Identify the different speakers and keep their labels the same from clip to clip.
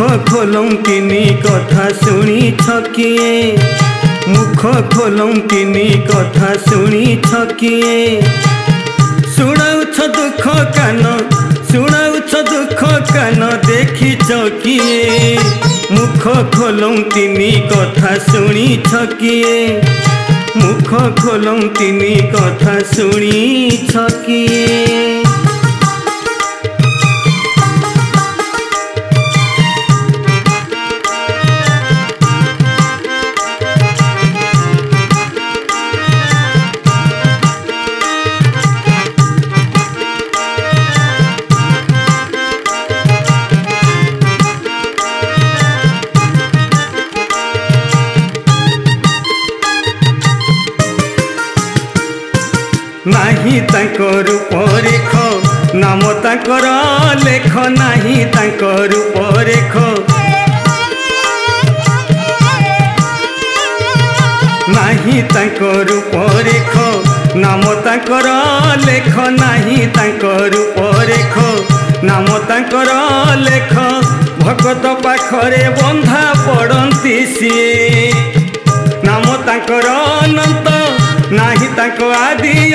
Speaker 1: मुख खोलौ कि कथा सुनी छकिए मुख खोलौ कि कथा सुनी छकिए सुनाउ छ दुख कान सुनाउ छ दुख कान देखि छकिए मुख खोलौ कि कथा सुनी छकिए मुख खोलौ कि कथा सुनी छकिए ନାହିଁ ତାଙ୍କ ରୂପରେଖ ନାମ ତାଙ୍କର ଲେଖ ନାହିଁ ତାଙ୍କ ରୂପରେଖ ନାହିଁ ତାଙ୍କ ରୂପରେଖ ନାମ ତାଙ୍କର ଲେଖ ନାହିଁ ତାଙ୍କ ରୂପରେଖ ନାମ ତାଙ୍କର ଲେଖ ଭଗତ ପାଖରେ ବନ୍ଧା ପଡ଼ନ୍ତି ସିଏ ନାମ ତାଙ୍କର ଅନନ୍ତ ନାହିଁ ତାଙ୍କ ଆଦି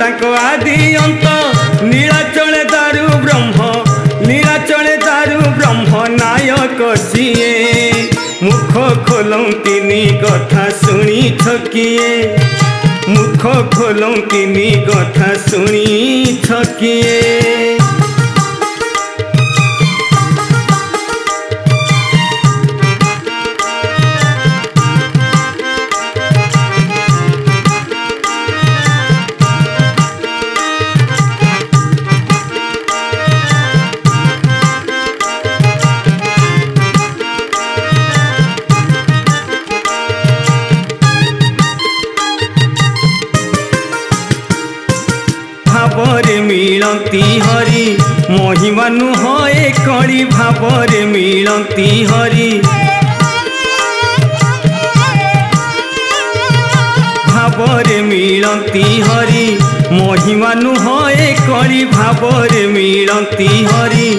Speaker 1: ତାଙ୍କ ଆଦି ଅନ୍ତ ନୀଳାଚଳେ ଦାରୁ ବ୍ରହ୍ମ ନୀଳାଚଳେ ଦାରୁ ବ୍ରହ୍ମ ନାୟକ ସିଏ ମୁଖ ଖୋଲନ୍ତିନି କଥା ଶୁଣିଛ କିଏ ମୁଖ ଖୋଲନ୍ତିନି କଥା ଶୁଣିଛ କିଏ ভাবরে মিলতি হরি মহিমা নুহ এ কলি ভাবরে মিলতি হরি ভাবরে মিলতি হরি মহিমা নুহ এ কলি ভাবরে মিলতি হরি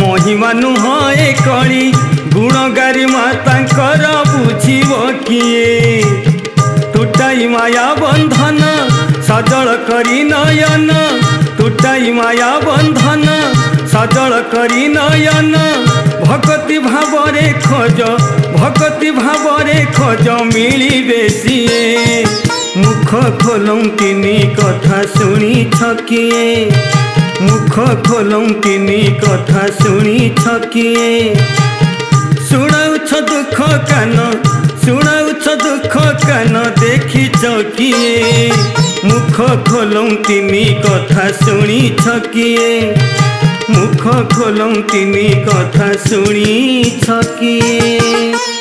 Speaker 1: মহিমা নুহ এ কলি গুণগারী মাতাঙ্কর বুঝিব কিয়ে তুটাই মায়া বন্ধন সজল করি নয়ন যাই মায়া বন্ধন সজল করি নয়ন ভকতি ভাবরে খোঁজ ভকতি ভাবরে খোঁজ মিলিবে সিয়ে মুখ খোলঙ্কিনি কথা শুনিছ কিয়ে মুখ খোলঙ্কিনি কথা শুনিছ কিয়ে ଶୁଣାଉଛ ଦୁଃଖ କାନ ଶୁଣା कान देखि चोकि मुख खोलौं तिमी कथा सुनि छकिए मुख खोलौं तिमी कथा सुनि छकिए